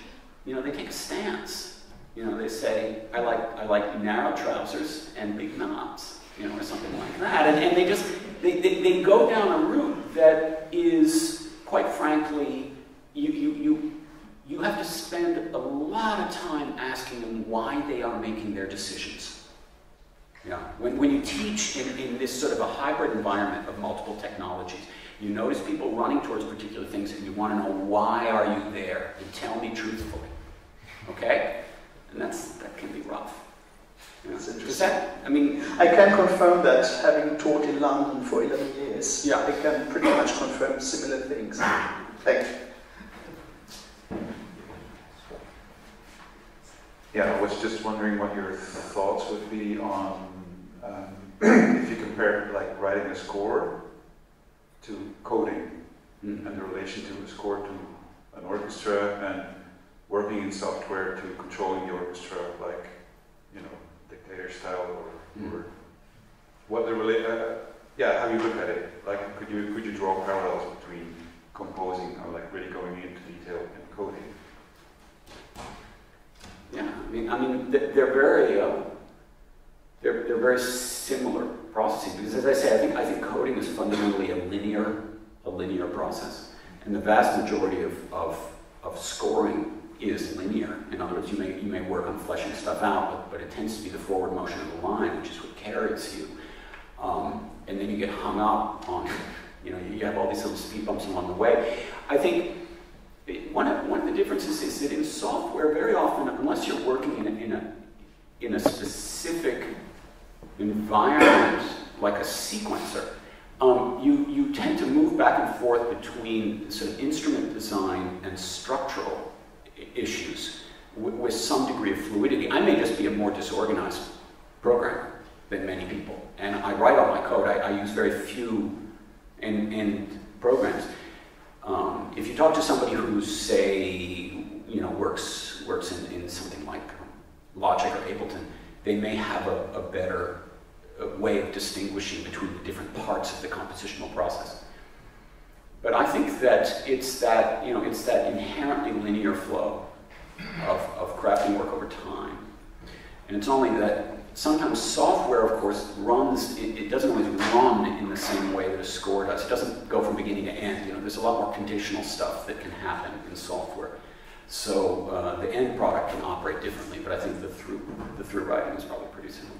You know, they take a stance. You know, they say, I like, I like narrow trousers and big knobs, you know, or something like that. And, and they just, they, they, they go down a route that is, quite frankly, you, you, you, you have to spend a lot of time asking them why they are making their decisions. Yeah. When, when you teach in, in this sort of a hybrid environment of multiple technologies, you notice people running towards particular things and you want to know why are you there and tell me truthfully. Okay? And that's, that can be rough. Yeah. That's Does that, I mean... I can confirm that having taught in London for 11 years, yeah. I can pretty much confirm similar things. Thank you. Yeah, I was just wondering what your thoughts would be on um, if you compare like writing a score to coding mm. and the relation to a score to an orchestra and working in software to controlling the orchestra like, you know, dictator style or, mm. or what the relate, uh, yeah, how you look at it. Like, could you, could you draw parallels between composing or like really going into detail and coding? Yeah, I mean, I mean, they're very, uh, they're, they're very similar processes because, as I say, I think I think coding is fundamentally a linear, a linear process, and the vast majority of, of, of scoring is linear. In other words, you may you may work on fleshing stuff out, but, but it tends to be the forward motion of the line, which is what carries you, um, and then you get hung up on, you know, you have all these little speed bumps along the way. I think one of, one of the differences is that in software, very often, unless you're working in a, in a, in a specific environment, like a sequencer, um, you, you tend to move back and forth between sort of instrument design and structural issues with some degree of fluidity. I may just be a more disorganized programmer than many people, and I write all my code. I, I use very few end, end programs. Um, if you talk to somebody who, say, you know, works works in, in something like Logic or Ableton, they may have a, a better uh, way of distinguishing between the different parts of the compositional process. But I think that it's that, you know, it's that inherently linear flow of, of crafting work over time. And it's only that sometimes software, of course, runs, it, it, doesn't always run in the same way that a score does. It doesn't go from beginning to end. You know, there's a lot more conditional stuff that can happen in software. So uh, the end product can operate differently, but I think the through, the through writing is probably pretty similar.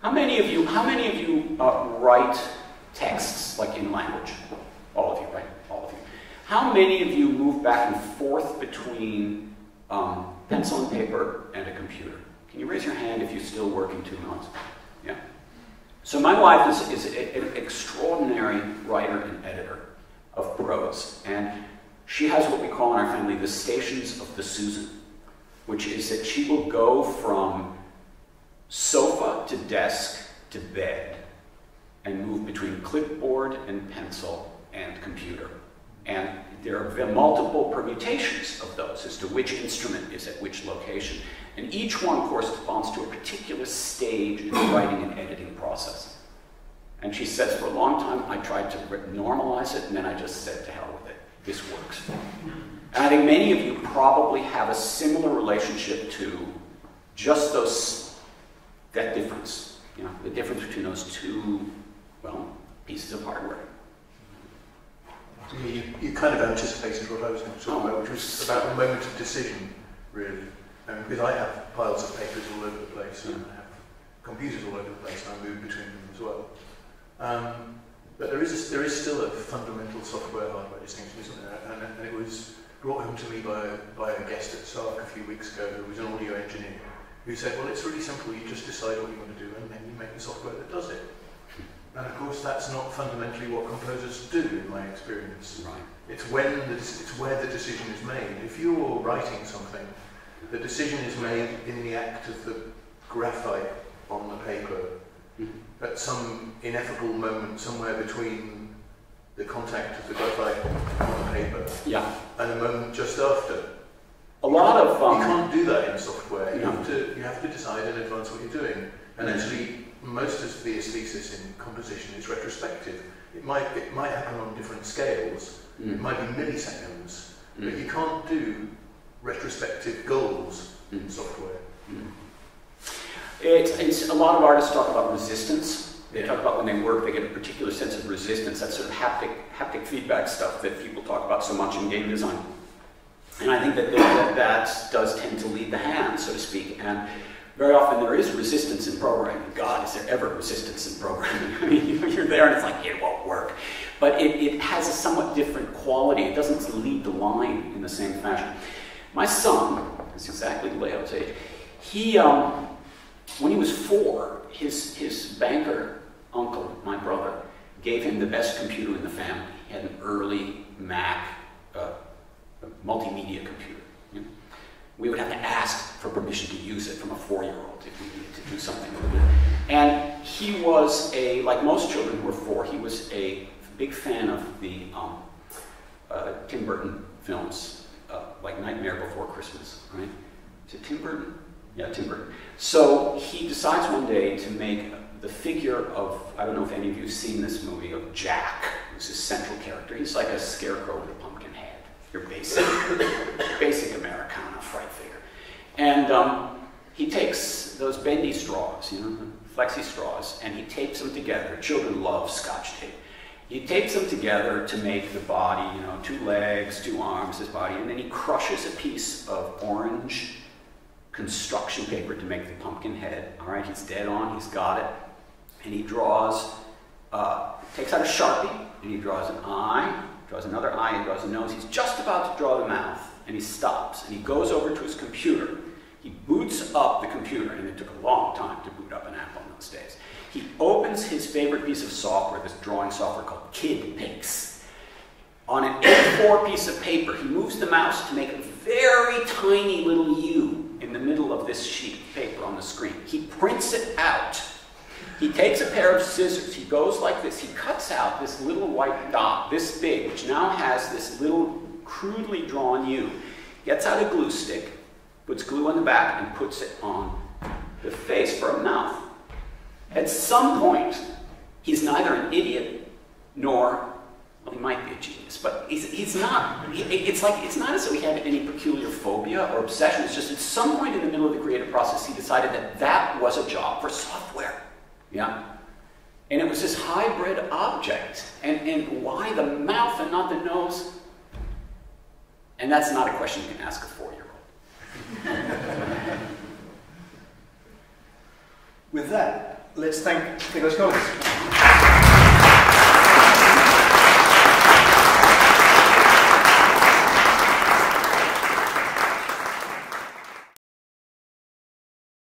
How many of you, how many of you uh, write texts like in language? All of you, right? All of you. How many of you move back and forth between um, pencil and paper and a computer? Can you raise your hand if you still work in two months? Yeah. So my wife is, is an extraordinary writer and editor of prose, and she has what we call in our family the stations of the Susan, which is that she will go from sofa to desk to bed and move between clipboard and pencil and computer. And there are multiple permutations of those as to which instrument is at which location. And each one corresponds to a particular stage in the writing and editing process. And she says, for a long time, I tried to normalize it, and then I just said, to hell with it. This works. And I think many of you probably have a similar relationship to just those, that difference. You know, the difference between those two, well, pieces of hardware. You, you kind of anticipated what I was going to talk about, which was about the moment of decision, really. Um, because I have piles of papers all over the place, and I have computers all over the place, and I move between them as well. Um, but there is, a, there is still a fundamental software hardware distinction, isn't there? And, and, it was brought home to me by a, by a guest at SARC a few weeks ago who was an audio engineer who said, well, it's really simple. You just decide what you want to do and then you make the software that does it. And of course, that's not fundamentally what composers do, in my experience. Right. It's when the, it's where the decision is made. If you're writing something, the decision is made in the act of the graphite on the paper mm -hmm. at some ineffable moment somewhere between the contact of the graphite on the paper yeah. and a moment just after. A lot of um, you can't do that in software. You have to you have to decide in advance what you're doing. And mm-hmm. actually, most of the aesthesis in composition is retrospective. It might it might happen on different scales. Mm. It might be milliseconds, mm. but you can't do retrospective goals mm. in software. Mm. It's, it's, a lot of artists talk about resistance. They talk about when they work, they get a particular sense of resistance. That sort of haptic, haptic feedback stuff that people talk about so much in game design. And I think that, that that does tend to lead the hand, so to speak. And very often there is resistance in programming. God, is there ever resistance in programming? I mean, you're there and it's like, it won't work. But it, it has a somewhat different quality. It doesn't lead the line in the same fashion. My son, is exactly Leo's age, he, um, when he was four, his, his banker uncle, my brother, gave him the best computer in the family. He had an early Mac uh, multimedia computer. We would have to ask for permission to use it from a four-year-old if we needed to do something with it. And he was a, like most children who were four, he was a big fan of the um, uh, Tim Burton films, uh, like Nightmare Before Christmas, right? Is it Tim Burton? Yeah, Tim Burton. So he decides one day to make the figure of, I don't know if any of you have seen this movie, of Jack, who's his central character. He's like a scarecrow with a pumpkin. Your basic, basic Americana fright figure. And um, he takes those bendy straws, you know, flexi straws, and he tapes them together. Children love scotch tape. He tapes them together to make the body, you know, two legs, two arms, his body, and then he crushes a piece of orange construction paper to make the pumpkin head. All right, he's dead on, he's got it. And he draws, uh, takes out a Sharpie, and he draws an eye, draws another eye, and draws a nose. He's just about to draw the mouth, and he stops. And he goes over to his computer. He boots up the computer, and it took a long time to boot up an app on those days. He opens his favorite piece of software, this drawing software called KidPix. On an A4 piece of paper, he moves the mouse to make a very tiny little U in the middle of this sheet of paper on the screen. He prints it out. He takes a pair of scissors, he goes like this, he cuts out this little white dot, this big, which now has this little crudely drawn U. Gets out a glue stick, puts glue on the back, and puts it on the face for a mouth. At some point, he's neither an idiot nor well, he might be a genius, but he's, he's not. He, it's like it's not as though he had any peculiar phobia or obsession. It's just at some point in the middle of the creative process, he decided that that was a job for software. Yeah, and it was this hybrid object. And and why the mouth and not the nose? And that's not a question you can ask a four-year-old. With that, let's thank Nicolas Collins.